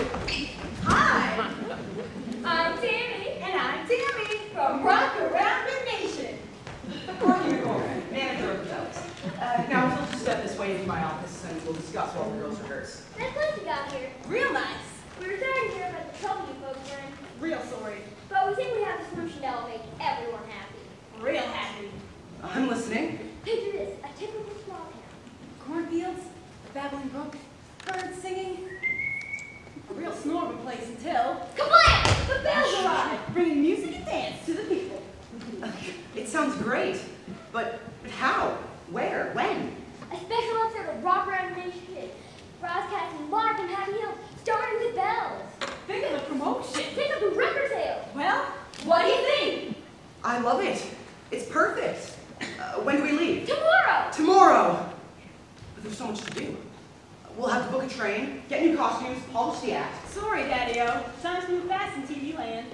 Hi, I'm Tammy. and I'm Tammy from Rock Around the Nation. Courtney McCormick, manager of the Bells. Uh, now, if you'll just step this way into my office and we'll discuss while the girls rehearse. Nice place you got here. Real nice. We were sorry to hear about the trouble you folks were in, Real sorry. but we think we have a solution that will make everyone happy. Real happy. I'm listening. Picture this, a typical small town. Cornfields, a babbling brook, birds singing. Snoring place until Kablam! The bells arrive! bringing music and dance to the people. It sounds great, but, but how? Where? When? A special episode of Rock Around the Nation Kids, broadcasting live from Happy Hill, starting with bells. Think of the promotion. Think of the record sale. Well, what do you think? I love it. It's perfect. Uh, when do we leave? Tomorrow! Tomorrow. But there's so much to do. We'll have to book a train, get new costumes, polish the act. Sorry, Daddy-O. Times move fast in TV land.